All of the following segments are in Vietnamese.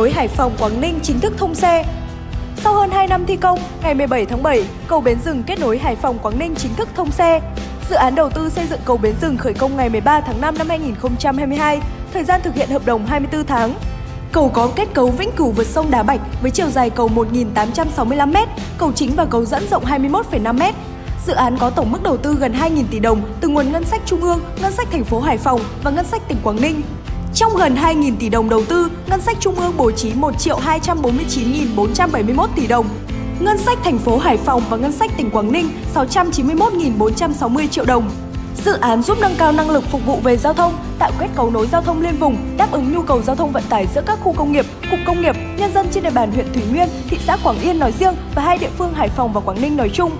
nối Hải Phòng Quảng Ninh chính thức thông xe. Sau hơn 2 năm thi công, ngày 17 tháng 7, cầu Bến Rừng kết nối Hải Phòng Quảng Ninh chính thức thông xe. Dự án đầu tư xây dựng cầu Bến Rừng khởi công ngày 13 tháng 5 năm 2022, thời gian thực hiện hợp đồng 24 tháng. Cầu có kết cấu vĩnh cửu vượt sông Đá Bạch với chiều dài cầu 1.865m, cầu chính và cầu dẫn rộng 21,5m. Dự án có tổng mức đầu tư gần 2.000 tỷ đồng từ nguồn ngân sách trung ương, ngân sách thành phố Hải Phòng và ngân sách tỉnh Quảng Ninh. Trong gần 2.000 tỷ đồng đầu tư, ngân sách trung ương bố trí 1 triệu 249.471 tỷ đồng, ngân sách thành phố Hải Phòng và ngân sách tỉnh Quảng Ninh 691.460 triệu đồng. Dự án giúp nâng cao năng lực phục vụ về giao thông, tạo kết cấu nối giao thông liên vùng, đáp ứng nhu cầu giao thông vận tải giữa các khu công nghiệp, cụm công nghiệp, nhân dân trên địa bàn huyện Thủy Nguyên, thị xã Quảng Yên nói riêng và hai địa phương Hải Phòng và Quảng Ninh nói chung.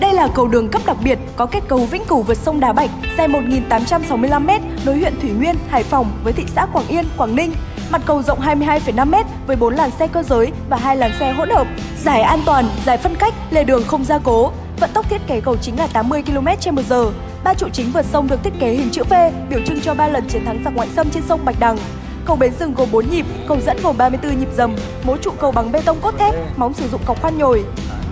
Đây là cầu đường cấp đặc biệt có kết cấu vĩnh cửu vượt sông Đá Bạch, dài 1.865m nối huyện Thủy Nguyên, Hải Phòng với thị xã Quảng Yên, Quảng Ninh. Mặt cầu rộng 22,5m với 4 làn xe cơ giới và 2 làn xe hỗn hợp. Giải an toàn, giải phân cách, lề đường không gia cố. Vận tốc thiết kế cầu chính là 80 km/h. Ba trụ chính vượt sông được thiết kế hình chữ V, biểu trưng cho 3 lần chiến thắng giặc ngoại xâm trên sông Bạch Đằng. Cầu bến rừng gồm 4 nhịp, cầu dẫn gồm 34 nhịp dầm, mỗi trụ cầu bằng bê tông cốt thép, móng sử dụng cọc khoan nhồi.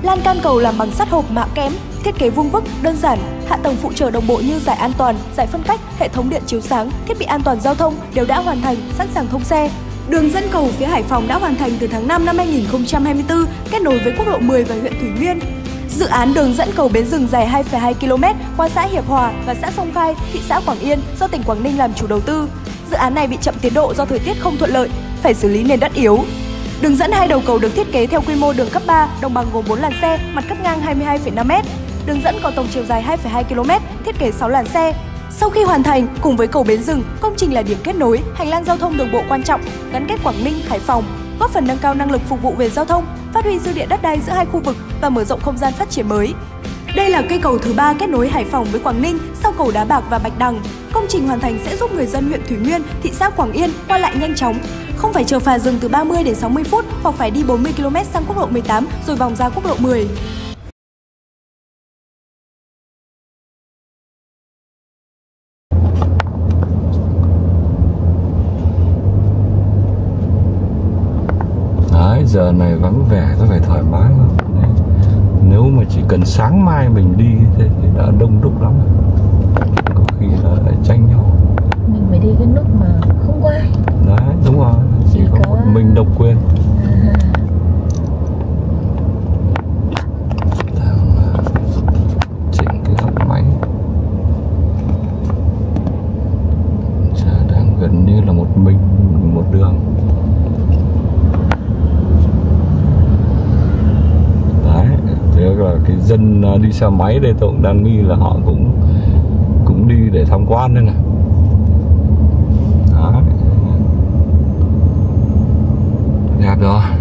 Lan can cầu làm bằng sắt hộp mạ kém, thiết kế vuông vức, đơn giản, hạ tầng phụ trợ đồng bộ như giải an toàn, giải phân cách, hệ thống điện chiếu sáng, thiết bị an toàn giao thông đều đã hoàn thành, sẵn sàng thông xe. Đường dẫn cầu phía Hải Phòng đã hoàn thành từ tháng 5 năm 2024, kết nối với quốc lộ 10 và huyện Thủy Nguyên. Dự án đường dẫn cầu bến rừng dài 2,2 km qua xã Hiệp Hòa và xã Sông Khai, thị xã Quảng Yên do tỉnh Quảng Ninh làm chủ đầu tư. Dự án này bị chậm tiến độ do thời tiết không thuận lợi, phải xử lý nền đất yếu. Đường dẫn hai đầu cầu được thiết kế theo quy mô đường cấp 3, đồng bằng gồm 4 làn xe, mặt cắt ngang 22,5m. Đường dẫn có tổng chiều dài 2,2 km, thiết kế 6 làn xe. Sau khi hoàn thành, cùng với cầu bến rừng, công trình là điểm kết nối, hành lang giao thông đường bộ quan trọng, gắn kết Quảng Ninh, Hải Phòng, góp phần nâng cao năng lực phục vụ về giao thông, phát huy dư địa đất đai giữa hai khu vực và mở rộng không gian phát triển mới. Đây là cây cầu thứ ba kết nối Hải Phòng với Quảng Ninh sau cầu Đá Bạc và Bạch Đằng. Công trình hoàn thành sẽ giúp người dân huyện Thủy Nguyên, thị xã Quảng Yên qua lại nhanh chóng, không phải chờ phà dừng từ 30 đến 60 phút hoặc phải đi 40 km sang quốc lộ 18 rồi vòng ra quốc lộ 10. Đấy, giờ này vắng vẻ có phải thoải mái không? Đấy. Nếu mà chỉ cần sáng mai mình đi thế thì đã đông đúc lắm Có khi là lại tranh nhau độc quyền. Dân đi xe máy đây tôi cũng đang nghi là họ cũng cũng đi để tham quan đây này. 不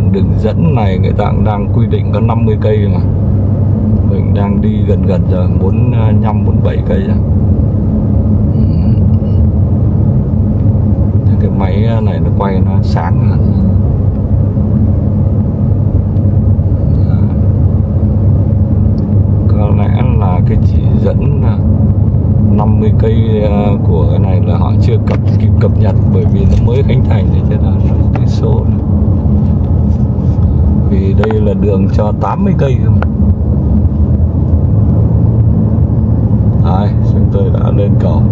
đi đoạn đường dẫn này người ta cũng đang quy định có 50 cây mà. Mình đang đi gần gần giờ 45 47 à, cây rồi cái máy à, này nó quay nó sáng hơn có lẽ là cái chỉ dẫn 50 cây của cái này là họ chưa cập, kịp cập nhật bởi vì nó mới khánh thành thì cho nên cái số này vì đây là đường cho 80 cây không Đấy, chúng tôi đã lên cầu.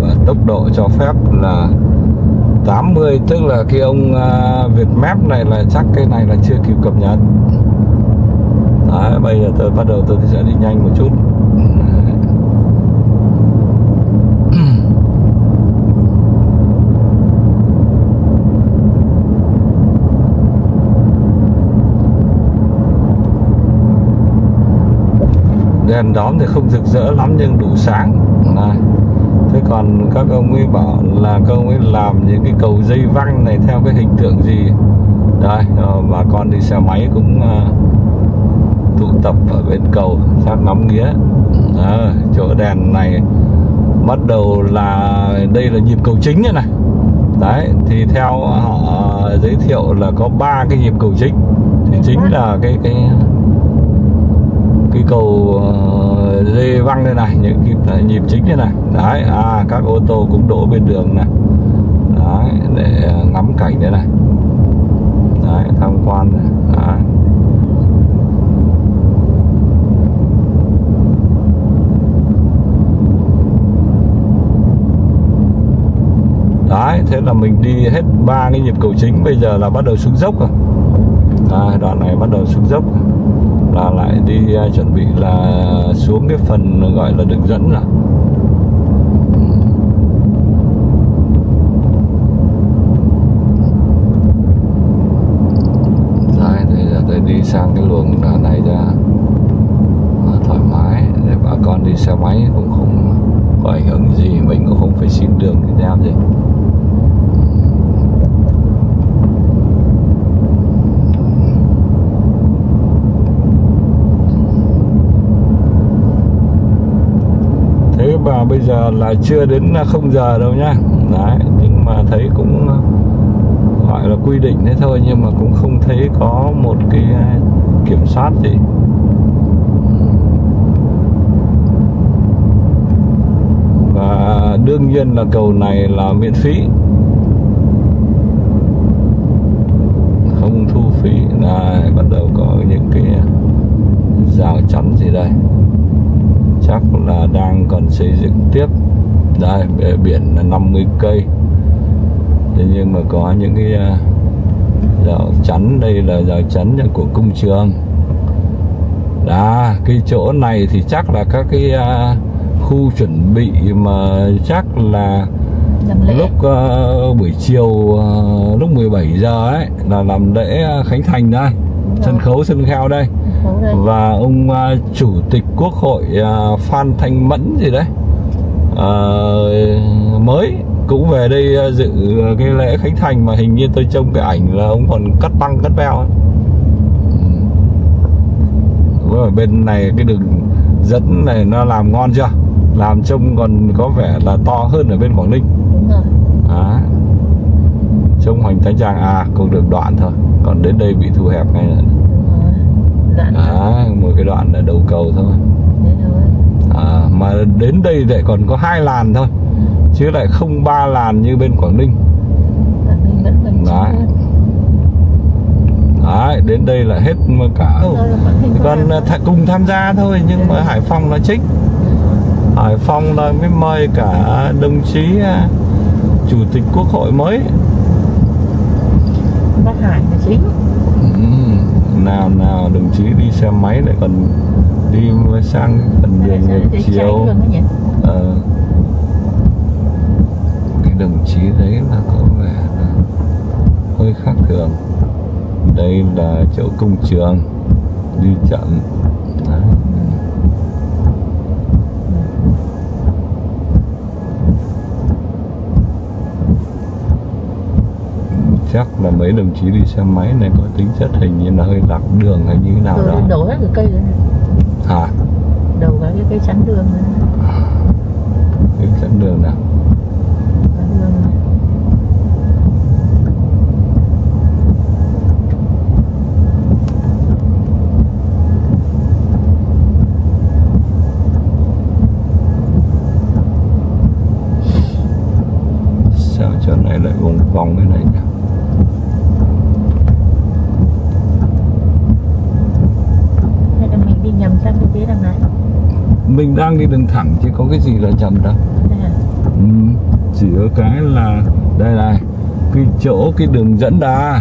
Và tốc độ cho phép là 80 tức là cái ông uh, Việt Map này là chắc cái này là chưa kịp cập nhật. Đấy, bây giờ tôi bắt đầu tôi sẽ đi nhanh một chút Đấy đèn đóm thì không rực rỡ lắm nhưng đủ sáng. Này thế còn các ông ấy bảo là các ông ấy làm những cái cầu dây văng này theo cái hình tượng gì? Đây ờ, bà con đi xe máy cũng ờ, tụ tập ở bên cầu sát ngắm nghía. À, chỗ đèn này bắt đầu là đây là nhịp cầu chính này này. Đấy thì theo họ giới thiệu là có ba cái nhịp cầu chính. Thì chính là cái cái cái cầu ờ, lê văng đây này những cái ờ, nhịp chính như này. Đấy à các ô tô cũng đỗ bên đường này. Đấy để ờ, ngắm cảnh đây này. Đấy tham quan này. Đấy. đấy thế là mình đi hết ba cái nhịp cầu chính bây giờ là bắt đầu xuống dốc rồi. À, đoạn này bắt đầu xuống dốc là lại đi uh, chuẩn bị là xuống cái phần gọi là đường dẫn rồi đấy bây giờ tôi đi sang cái luồng này ra thoải mái để bà con đi xe máy cũng không có ảnh hưởng gì mình cũng không phải xin đường cái theo gì. Thế mà bây giờ là chưa đến à, 0 giờ đâu nhá. Đấy, nhưng mà thấy cũng à, gọi là quy định thế thôi, nhưng mà cũng không thấy có một cái à, kiểm soát gì. Và đương nhiên là cầu này là miễn phí. Không thu phí. Này, bắt đầu có những cái rào chắn gì đây là đang còn xây dựng tiếp. Đây bề biển là 50 cây. Thế nhưng mà có những cái uh, rào chắn đây là rào chắn của công trường. Đó cái chỗ này thì chắc là các cái uh, khu chuẩn bị mà chắc là lúc uh, buổi chiều uh, lúc 17 giờ ấy là làm lễ khánh thành đây sân khấu sân kheo đây. Và ông uh, chủ tịch quốc hội uh, Phan Thanh Mẫn gì đấy uh, mới cũng về đây uh, dự cái lễ khánh thành mà hình như tôi trông cái ảnh là ông còn cắt băng cắt beo ấy. ở bên này cái đường dẫn này nó làm ngon chưa? Làm trông còn có vẻ là to hơn ở bên Quảng Ninh. Đúng rồi. À. trông hoành thánh trang à cũng được đoạn thôi còn đến đây bị thu hẹp ngay rồi. Đoạn à, một cái đoạn là đầu cầu thôi. À, mà đến đây lại còn có hai làn thôi chứ lại không ba làn như bên Quảng Ninh. Đấy. đấy đến đây là hết cả. Còn th cùng tham gia thôi nhưng mà Hải Phòng là chính. Hải Phòng là mới mời cả đồng chí à, chủ tịch quốc hội mới Bắc Hải là chính. Nào nào đồng chí đi xe máy lại còn đi sang phần đường ngược chiều. ờ, cái đồng chí đấy là có vẻ là hơi khác thường. Đây là chỗ công trường đi chậm chắc là mấy đồng chí đi xe máy này có tính chất hình như là hơi lạc đường hay như thế nào đó. đổ hết cái cây rồi hả đầu cả cái cây chắn đường nữa. cái chắn đường nào? Chỗ này lại vòng vòng cái này? Mình đang đi đường thẳng chứ có cái gì là chậm đâu. Ừ. chỉ có cái là đây này cái chỗ cái đường dẫn đà.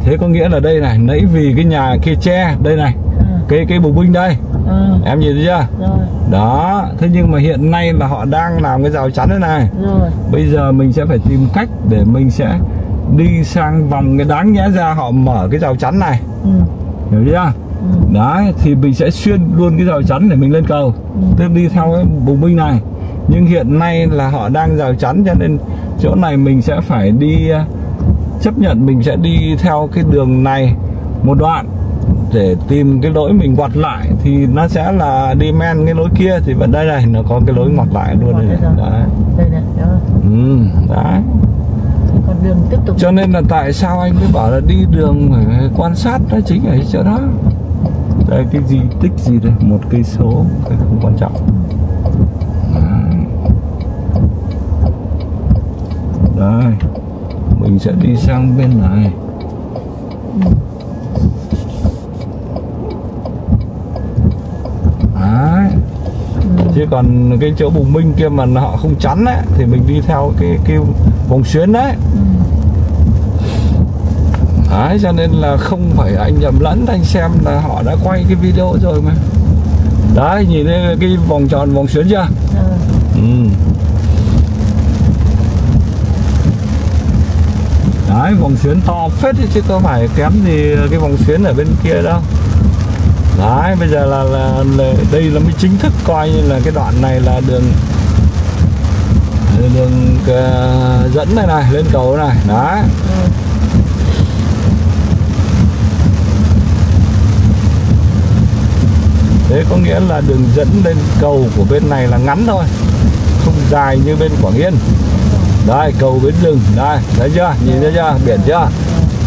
Thế có nghĩa là đây này nãy vì cái nhà kia che đây này à, cái cái bùng binh đây. À, em nhìn thấy chưa? Rồi. Đó thế nhưng mà hiện nay là họ đang làm cái rào chắn thế này. Rồi. Bây giờ mình sẽ phải tìm cách để mình sẽ đi sang vòng cái đáng nhẽ ra họ mở cái rào chắn này. Ừ, hiểu chưa ừ, đấy thì mình sẽ xuyên luôn cái rào chắn để mình lên cầu. Ừ. tức đi theo cái bùng binh này. Nhưng hiện nay là họ đang rào chắn cho nên chỗ này mình sẽ phải đi ờ, chấp nhận mình sẽ đi theo cái đường này một đoạn để tìm cái lối mình quặt lại. Thì nó sẽ là đi men cái lối kia thì vẫn đây này nó có cái lối ngoặt lại luôn đây này. đấy. Đây này đó. Ừ, đấy. Còn đường tiếp tục cho nên là tại sao anh mới bảo là đi đường phải quan sát đó chính ở chỗ đó đây, cái di tích gì đây một cây số, cái không quan trọng Đấy. đây, mình sẽ đi sang bên này Đấy. chứ còn cái chỗ bùng minh kia mà họ không chắn ấy, thì mình đi theo cái cái vòng xuyến đấy Đấy, cho nên là không phải anh nhầm lẫn anh xem là họ đã quay cái video rồi mà Đấy, nhìn thấy cái vòng tròn vòng xuyến chưa rồi. ừ. Đấy, vòng xuyến to phết chứ có phải kém gì cái vòng xuyến ở bên kia đâu Đấy, bây giờ là, là, là đây là mới chính thức coi như là cái đoạn này là đường đường ờ, dẫn này này lên cầu này đấy rồi. Thế có nghĩa là đường dẫn lên cầu của bên này là ngắn thôi, Không dài như bên Quảng Yên. Đây, cầu bến rừng Đây, thấy chưa? Nhìn thấy chưa? Biển chưa?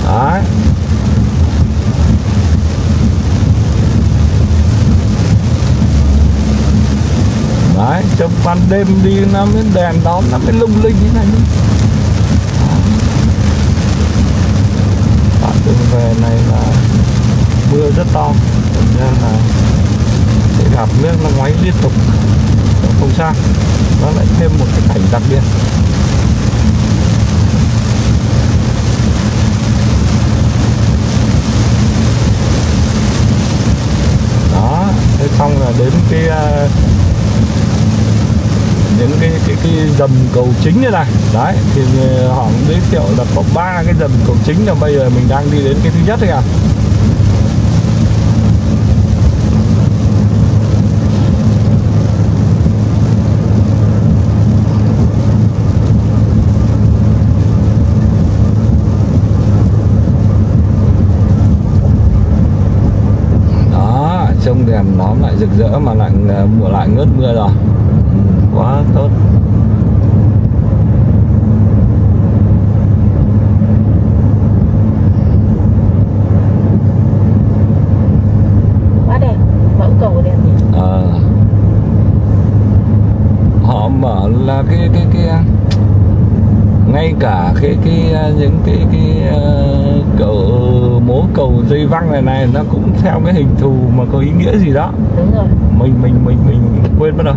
Đấy. Đấy, trong ban đêm đi nó mới đèn đó, nó mới lung linh như này. Đoạn đường về này là mưa rất to nên là để gặp nước nó ngoáy liên tục. Không xa nó lại thêm một cái cảnh đặc biệt. Đó, thế xong là đến cái à, những cái cái cái dầm cầu chính như này. Đấy, thì à, họ giới thiệu là có ba cái dầm cầu chính là bây giờ mình đang đi đến cái thứ nhất đấy à đó trông đèn nó lại rực rỡ mà lại ờ, mùa lại ngớt mưa rồi. Quá tốt quá đẹp mẫu cầu đẹp nhỉ Ờ. họ mở là cái cái cái ngay cả cái cái những cái cái ờ, cầu mố cầu dây văng này này nó cũng theo cái hình thù mà có ý nghĩa gì đó. Đúng rồi. Mình mình mình mình quên mất rồi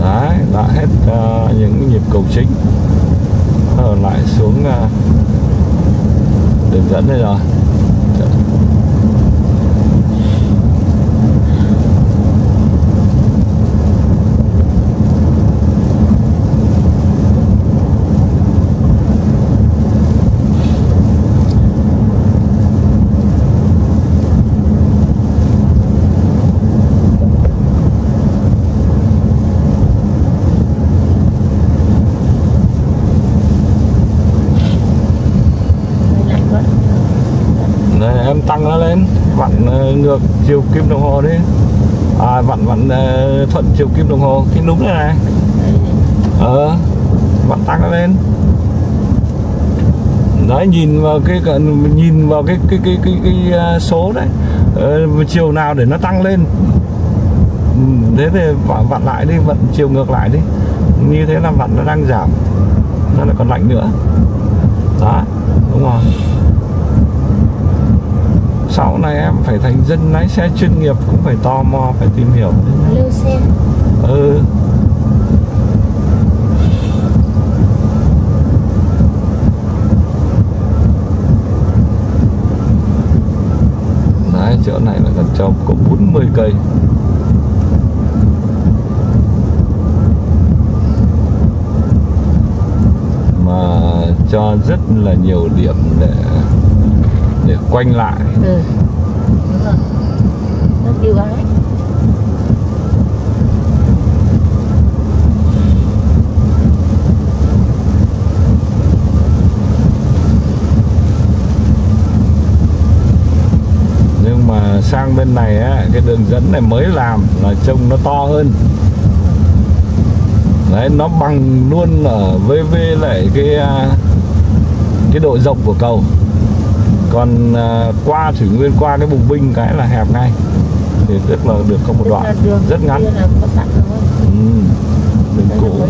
đấy đã hết ờ, những nhịp cầu chính rồi lại xuống ờ, đường dẫn đây rồi Đây lạnh quá Đây, em tăng nó lên vặn ờ, ngược chiều kim đồng hồ đi à vặn vặn chiều kim đồng hồ cái núm này này. Ờ vặn tăng nó lên. Đấy nhìn vào cái nhìn vào cái cái cái cái, cái, ờ, số đấy. Ờ, chiều nào để nó tăng lên. Ừ, thế thì vặn, vặn lại đi vặn chiều ngược lại đi. Như thế là vặn nó đang giảm. Nó lại còn lạnh nữa. Đó đúng rồi sau này em phải thành dân lái xe chuyên nghiệp cũng phải tò mò phải tìm hiểu. Lưu xe. Ừ. Đấy chỗ này là gần cho có 40 cây. Mà cho rất là nhiều điểm để để quanh lại. Ừ. Đúng rồi. Rất yêu ái nhưng mà sang bên này á cái đường dẫn này mới làm là trông nó to hơn. Đấy nó bằng luôn ở với với lại cái à, cái độ rộng của cầu còn à, qua thủy nguyên qua cái bùng binh cái là hẹp ngay. Thì tức là được có một Tức đoạn đường rất ngắn. ừ. đường cũ.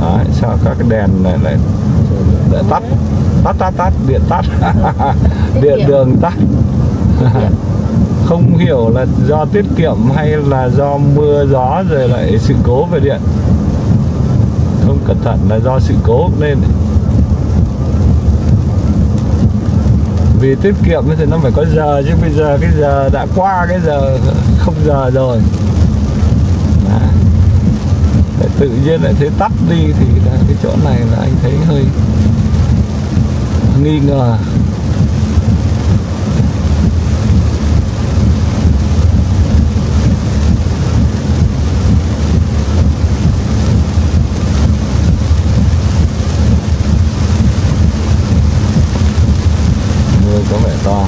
đấy sao các cái đèn này lại để tắt? tắt tắt tắt điện tắt. Điện đường tắt. Không hiểu là do tiết kiệm hay là do mưa gió rồi lại sự cố về điện. Không cẩn thận là do sự cố nên vì tiết kiệm thì nó phải có giờ chứ bây giờ cái giờ đã qua cái giờ không giờ rồi. À, tự nhiên lại thấy tắt đi thì là cái chỗ này là anh thấy hơi nghi ngờ mưa có vẻ to.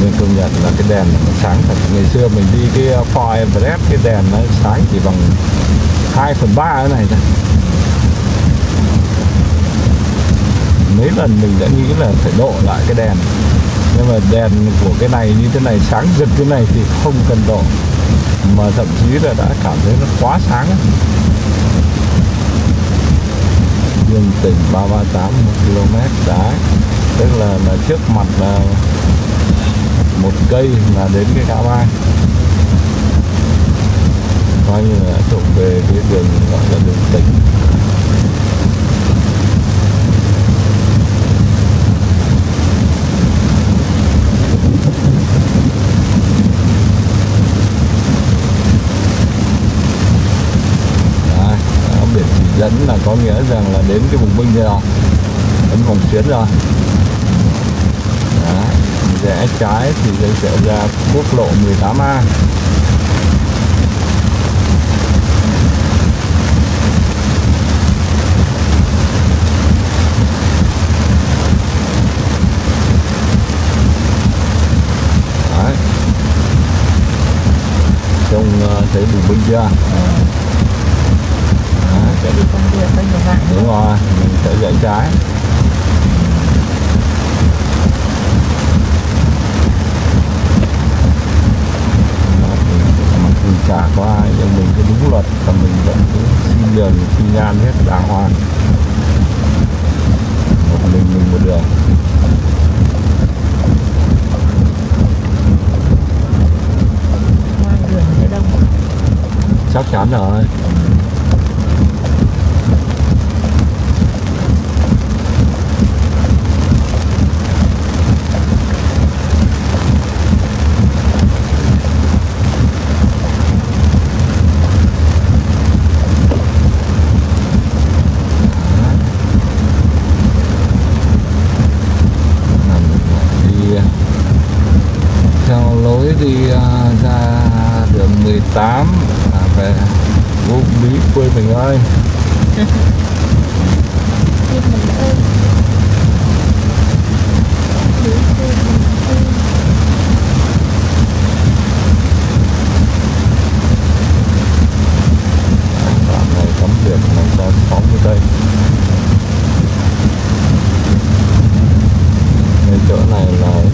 Nên công nhận là cái đèn nó sáng thật. Ngày xưa mình đi cái uh, Ford Everest, cái đèn nó sáng chỉ bằng 2 phần ba cái này thôi. Mấy lần mình đã nghĩ là phải độ lại cái đèn. Nhưng mà đèn của cái này như thế này, sáng giật cái này thì không cần độ. Mà thậm chí là đã cảm thấy nó quá sáng. Á. Dương tỉnh 338 một km đấy tức là là trước mặt là một cây là đến cái ngã ba. Coi như là thuộc về cái đường gọi là đường tỉnh Đấy, chỉ dẫn là có nghĩa rằng là đến cái vùng binh rồi. Đến vùng xuyến rồi rẽ trái thì đây sẽ ra quốc lộ 18A Đấy. Trông ờ, thấy bùng binh chưa? Đấy. đúng rồi mình sẽ rẽ trái mình mình trả qua nhưng mình cứ đúng luật và mình vẫn cứ xin đường xin nhan hết đàng hoàng một mình mình một đường. Chắc chắn rồi Làm đi theo lối đi à, ra đường 18 à, về Vũ Bí rồi mình ơi Tim mình ơi Bí thư mình ơi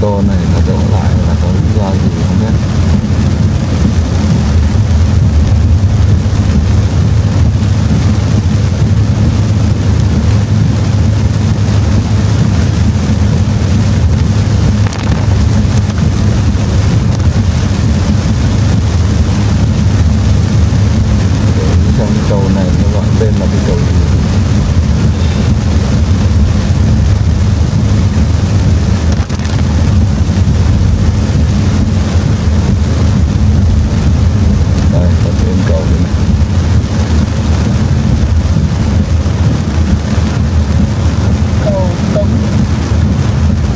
tô này nó đổ lại là có lý do gì không biết để ý xem cái cầu này nó gọi tên là cái cầu gì đây có tên cầu đây này cầu cống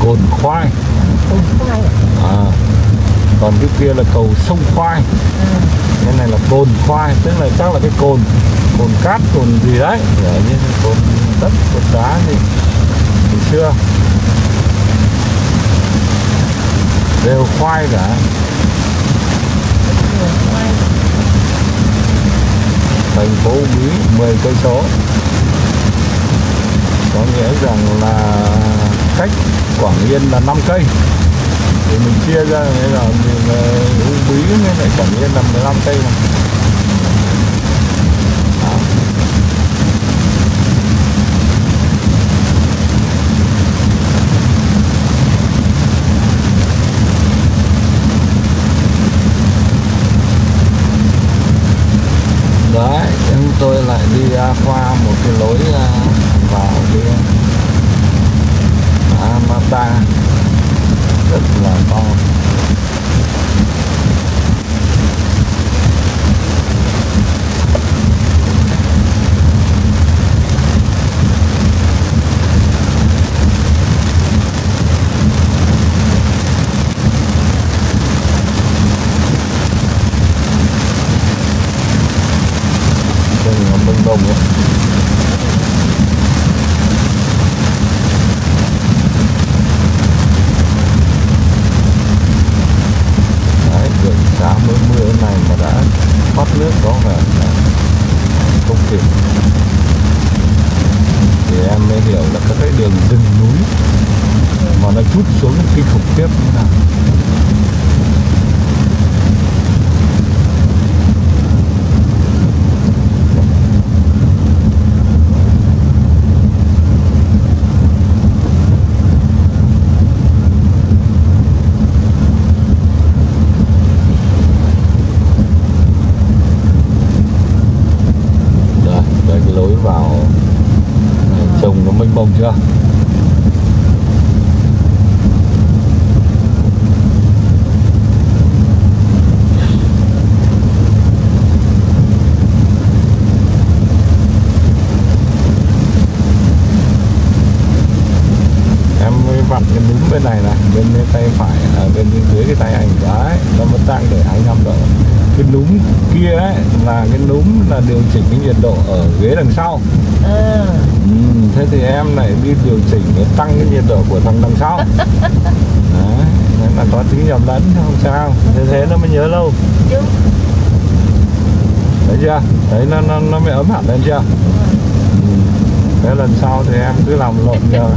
cồn khoai. Khoai à? còn cái kia là cầu sông khoai. À cái này là cồn khoai, tức là chắc là cái cồn cồn cát, cồn gì đấy. Như cồn đất, cồn đá gì ngày xưa đều khoai cả. Thành phố Bí 10 cây số. Có nghĩa rằng là cách Quảng Yên là 5 cây. Thì mình chia ra thế là mình ờ, là Bí với lại Quảng Yên là 15 cây mà. Đấy chúng tôi lại đi à, qua một cái lối à, vào kia Amata rất là to đây là mênh mông ấy. đấy buổi sáng mới mưa thế này mà đã thoát nước có vẻ là không kịp thì em mới hiểu là các cái đường rừng núi mà nó chút xuống kinh khủng khiếp như nào Rồi, đây cái lối vào này, trông nó mênh mông chưa? Em mới vặn cái núm bên này này, bên, bên tay phải, à, bên dưới cái tay anh đấy, nó vẫn đang để 25 độ. Cái núm kia ấy là cái núm là điều chỉnh cái nhiệt độ ở ghế đằng sau. à Ừ, thế thì em lại đi điều chỉnh để tăng cái nhiệt đằng sau. Đấy, nên là có tí nhầm lẫn không sao. Thế thế nó mới nhớ lâu. Chứ thấy chưa? Thấy nó nó, nó mới ấm hẳn lên chưa? Thế lần sau thì em cứ làm lộn nhờ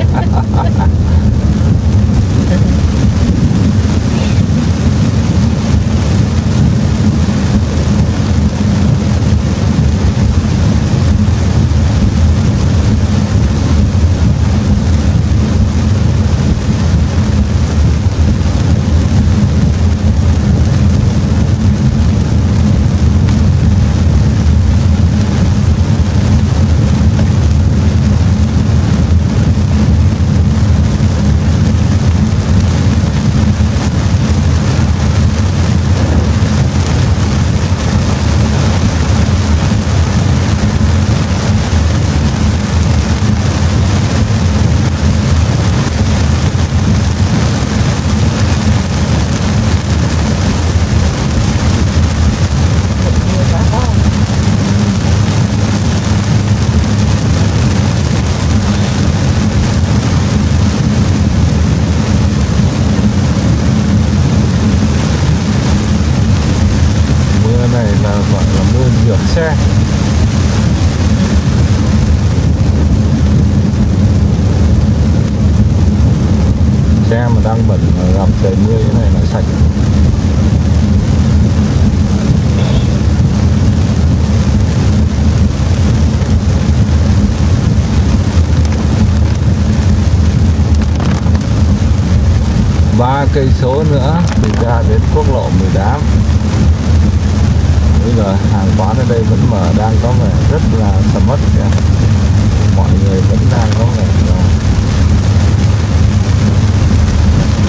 cây số nữa mình ra đến quốc lộ 18 bây giờ hàng quán ở đây vẫn mở đang có vẻ rất là sầm mất kìa mọi người vẫn đang có vẻ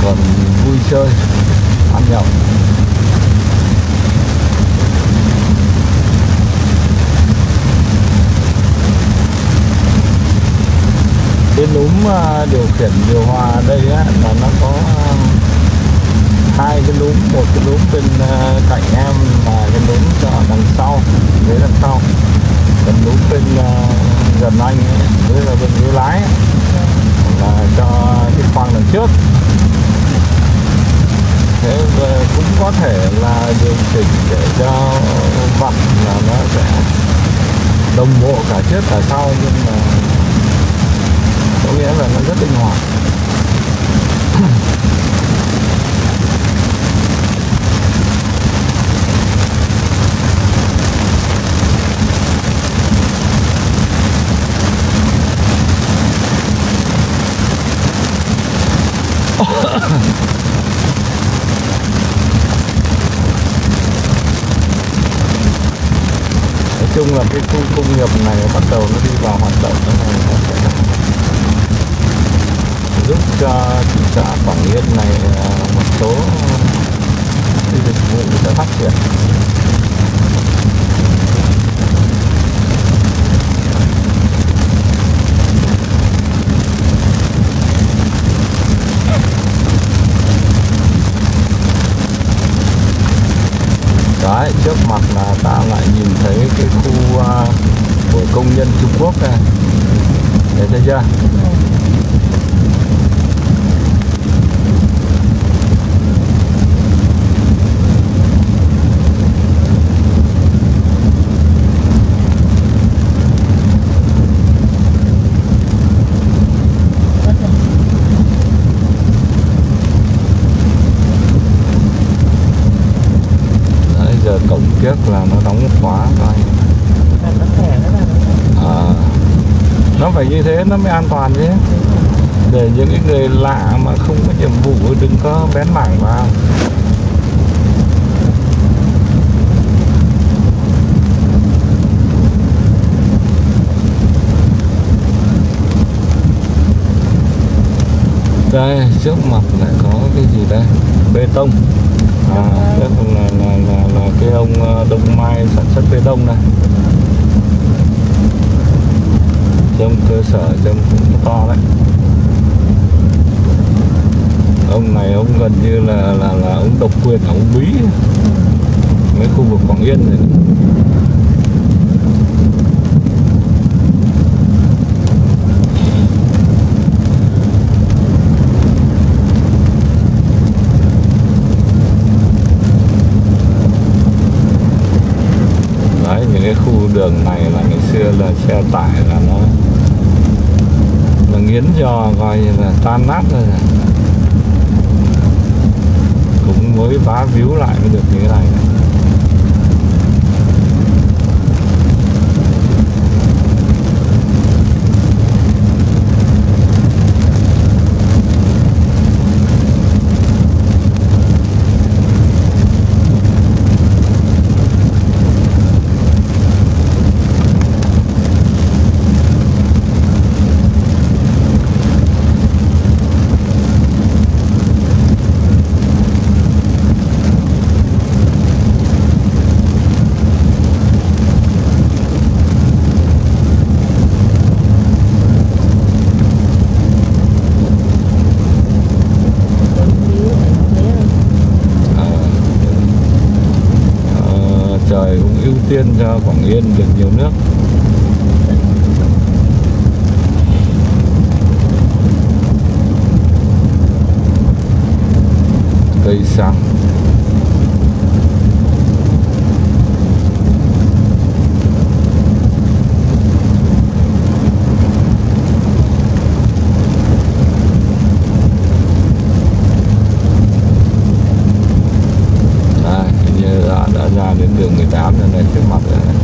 còn vui chơi ăn nhậu. Cái núm à, điều khiển điều hòa ở đây á, là nó có à, hai cái núm, một cái núm bên ờ, cạnh em và cái núm cho đằng sau, dưới đằng sau. Còn núm bên ờ, gần anh với là bên dưới lái. Là cho cái khoang đằng trước. Thế cũng có thể là điều chỉnh để cho vặn là nó sẽ đồng bộ cả trước cả sau, nhưng mà có nghĩa là nó rất linh hoạt. Nói chung là cái khu công nghiệp này bắt đầu nó đi vào hoạt động cái này nó sẽ giúp cho thị xã Quảng Yên này à, một số dịch vụ sẽ phát triển. Đấy trước mặt là ta lại nhìn thấy cái khu uh, của công nhân Trung Quốc này. Để thấy chưa Đấy, kiếc là nó đóng khóa nó à, nó phải như thế nó mới an toàn chứ. Để những cái người lạ mà không có nhiệm vụ đừng có bén mảng vào. Đây trước mặt lại có cái gì đây? Bê tông à là là là, là cái ông ờ, Đông Mai sản xuất bê tông này. Trông cơ sở trông cũng to đấy. Ông này ông gần như là là là ông độc quyền ông bí. Mấy khu vực Quảng Yên này đấy những cái khu đường này là ngày xưa là xe tải là nó là nghiến giò coi như là tan nát rồi cũng mới vá víu lại mới được như thế này Đúng lý Thế là Ờ, ờ, trời dân cho Quảng Yên được nhiều nước. Cây xăng. ra đến đường 18 này, này trước mặt này.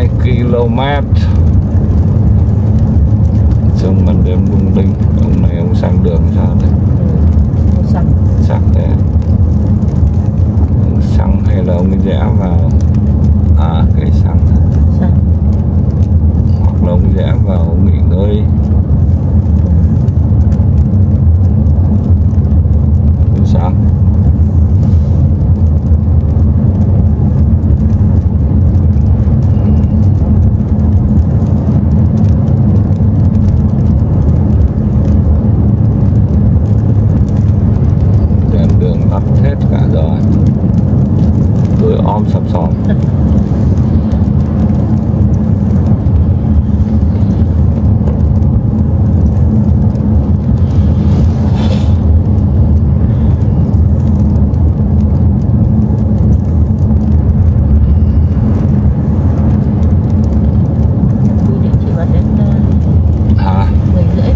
2 km. Trong màn đêm lung linh ông này ông sang đường sao đấy Ừ. Xăng. chắc thế ông xăng hay là ông rẽ vào? À cái xăng hoặc là ông rẽ vào nghỉ ngơi. Sao đèn đường tắt hết cả rồi tôi om sập sòm Quy định chỉ vào đến ờ, hả 10 rưỡi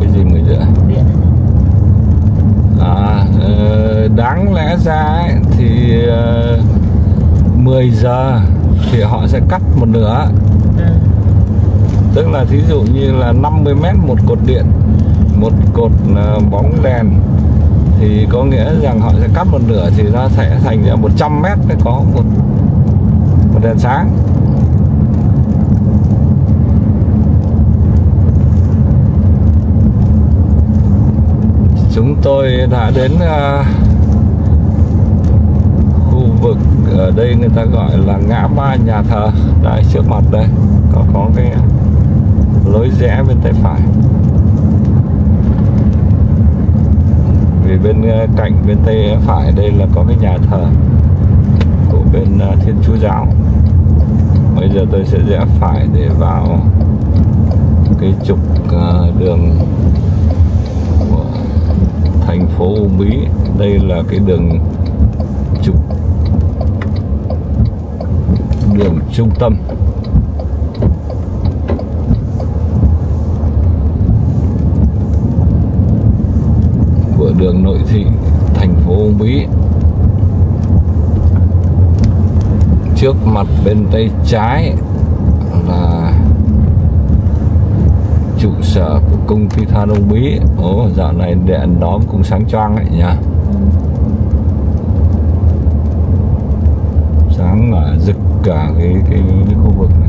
cái gì mười rưỡi điện À, ờ, đáng lẽ ra ấy, thì ờ, uh, 10 giờ thì họ sẽ cắt một nửa ừ. tức là thí dụ như là 50 mét một cột điện một cột uh, bóng đèn thì có nghĩa rằng họ sẽ cắt một nửa thì nó sẽ thành ra 100 mét mới có một một đèn sáng chúng tôi đã đến uh, vực, ở đây người ta gọi là ngã ba nhà thờ. Đây trước mặt đây, có có cái lối rẽ bên tay phải. Vì bên ờ, cạnh bên tay phải đây là có cái nhà thờ của bên ờ, thiên chúa giáo. Bây giờ tôi sẽ rẽ phải để vào cái trục ờ, đường của thành phố Uông Bí. Đây là cái đường trục đường trung tâm. Của đường nội thị thành phố Uông Bí. Trước mặt bên tay trái là trụ sở của công ty than Uông Bí. Ồ dạo này đèn đóm cũng sáng choang ấy nhỉ. Sáng là rực cả cái cái, cái khu vực này.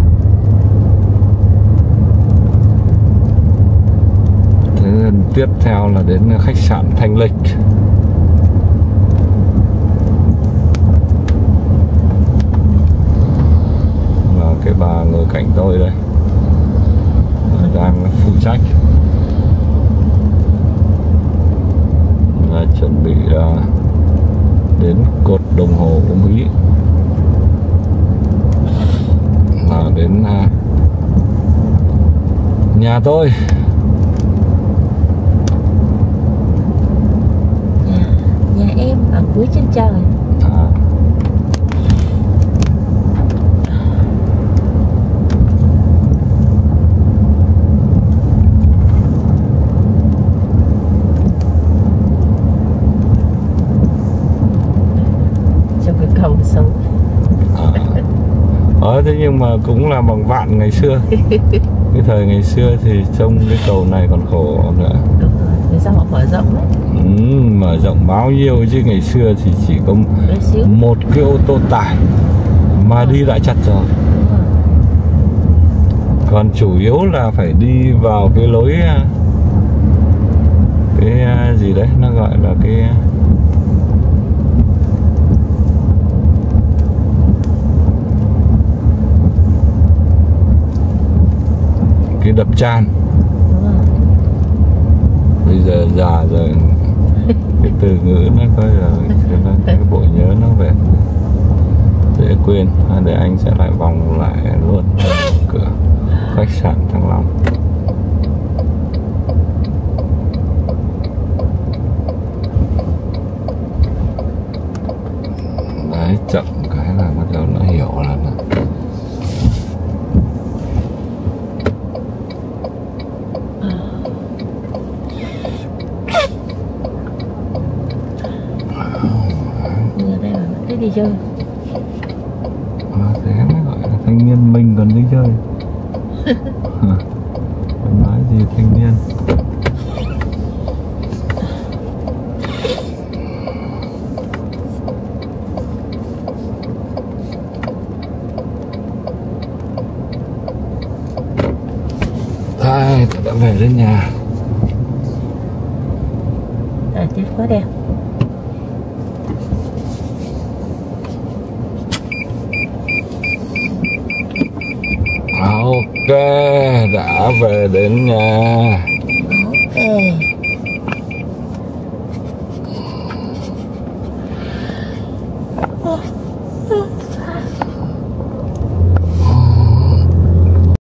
Thế nên tiếp theo là đến khách sạn Thanh Lịch. Và cái bà ngồi cạnh tôi đây. Đang phụ trách. Là chuẩn bị à, đến cột đồng hồ của Mỹ là đến à, nhà tôi. Nhà, nhà em ở cuối chân trời. À, trong cái cầu sống. À. Ờ, thế nhưng mà cũng là bằng vạn ngày xưa cái thời ngày xưa thì trông cái cầu này còn khổ nữa đúng rồi vì sao họ mở rộng đấy ừ, mở rộng bao nhiêu chứ ngày xưa thì chỉ có một cái ô tô tải mà đi đã chặt rồi. Còn chủ yếu là phải đi vào cái lối à, cái à, gì đấy nó gọi là cái đập tràn bây giờ già rồi. Cái từ ngữ nó coi nên cái bộ nhớ nó về. Dễ quên Thôi để anh sẽ lại vòng lại luôn cửa khách sạn thăng long. Đấy chậm cái là bắt đầu nó hiểu là nó người ta bảo